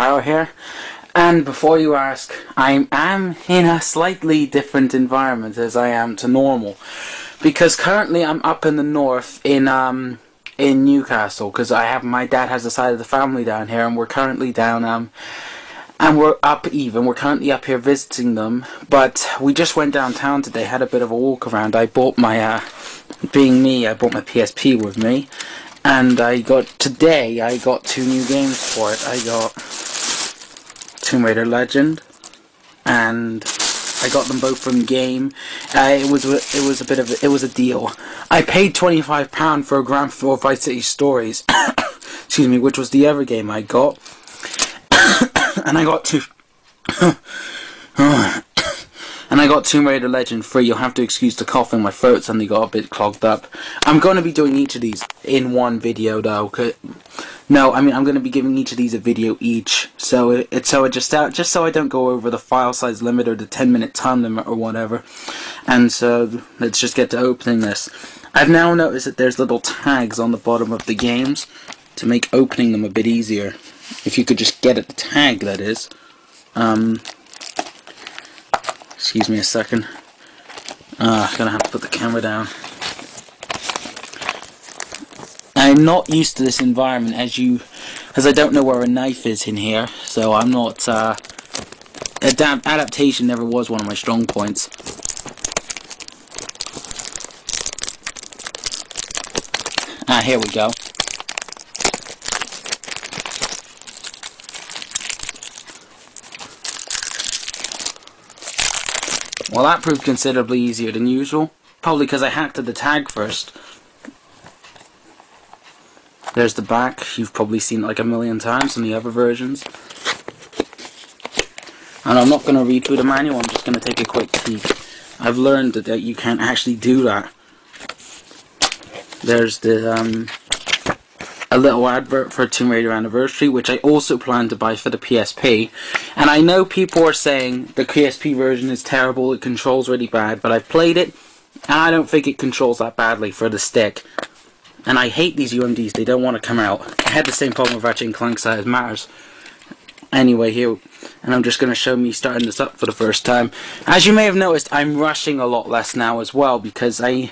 Prower here. And before you ask, I am in a slightly different environment as I am to normal. Because currently I'm up in the north in um in Newcastle because I have my dad has the side of the family down here and we're currently down um and we're up even. We're currently up here visiting them, but we just went downtown today, had a bit of a walk around. I bought my uh being me, I bought my PSP with me and I got today I got two new games for it. I got Tomb Raider Legend and I got them both from Game. Uh, it was it was a bit of a, it was a deal. I paid twenty five pound for a Grand Theft Auto Vice City Stories, excuse me, which was the other game I got, and I got two. And I got Tomb Raider Legend free. You'll have to excuse the cough in my throat suddenly got a bit clogged up. I'm going to be doing each of these in one video though. No, I mean I'm going to be giving each of these a video each. So it, it so it just out just so I don't go over the file size limit or the 10 minute time limit or whatever. And so let's just get to opening this. I've now noticed that there's little tags on the bottom of the games to make opening them a bit easier. If you could just get at the tag, that is. Um, Excuse me a second. Ah, gonna have to put the camera down. I'm not used to this environment as you, as I don't know where a knife is in here, so I'm not, uh, adapt adaptation never was one of my strong points. Ah, here we go. Well, that proved considerably easier than usual. Probably because I hacked at the tag first. There's the back. You've probably seen it like a million times in the other versions. And I'm not going to read through the manual, I'm just going to take a quick peek. I've learned that you can't actually do that. There's the um, a little advert for Tomb Raider Anniversary, which I also plan to buy for the PSP. And I know people are saying the PSP version is terrible, it controls really bad, but I've played it, and I don't think it controls that badly for the stick. And I hate these UMDs, they don't want to come out. I had the same problem with Ratchet Clank Size Matters. Anyway, here, and I'm just going to show me starting this up for the first time. As you may have noticed, I'm rushing a lot less now as well, because I,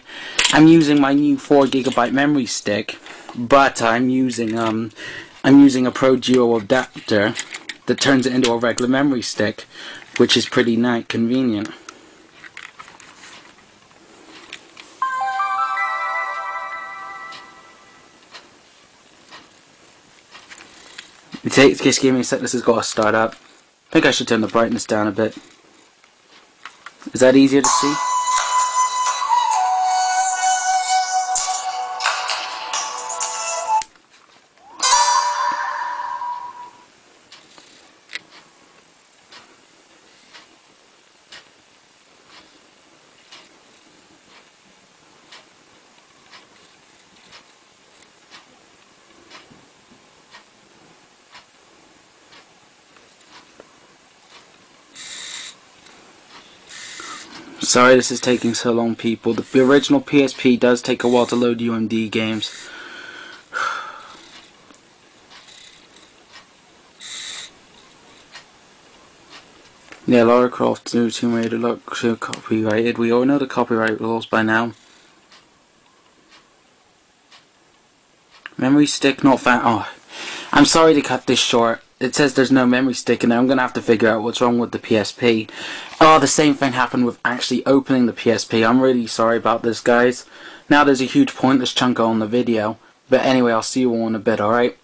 I'm using my new 4GB memory stick, but I'm using um I'm using a Pro Duo adapter that turns it into a regular memory stick, which is pretty nice convenient. Just give me a sec, this has got to start up. I think I should turn the brightness down a bit. Is that easier to see? Sorry this is taking so long, people. The original PSP does take a while to load UMD games. yeah, Lara Croft new Tomb Raider look copyrighted. We all know the copyright laws by now. Memory stick not found. Oh, I'm sorry to cut this short it says there's no memory stick in there. I'm going to have to figure out what's wrong with the PSP. Oh, the same thing happened with actually opening the PSP. I'm really sorry about this, guys. Now there's a huge pointless chunk on the video. But anyway, I'll see you all in a bit, alright?